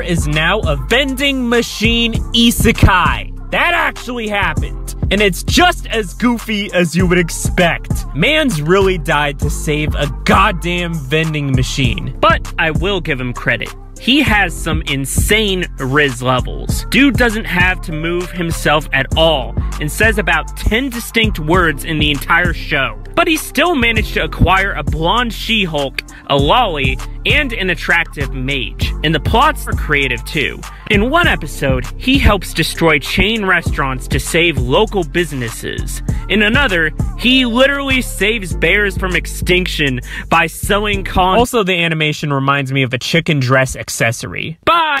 There is now a vending machine isekai. That actually happened. And it's just as goofy as you would expect. Man's really died to save a goddamn vending machine. But I will give him credit. He has some insane Riz levels. Dude doesn't have to move himself at all and says about 10 distinct words in the entire show. But he still managed to acquire a blonde She Hulk, a lolly, and an attractive mage. And the plots are creative too. In one episode, he helps destroy chain restaurants to save local businesses. In another, he literally saves bears from extinction by selling con- Also, the animation reminds me of a chicken dress accessory. Bye!